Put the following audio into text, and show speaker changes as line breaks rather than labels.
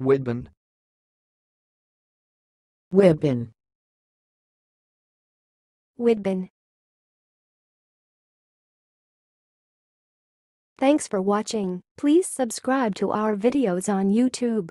Widman.
Widman.
Widbin. Thanks for watching. Please subscribe to our videos on YouTube.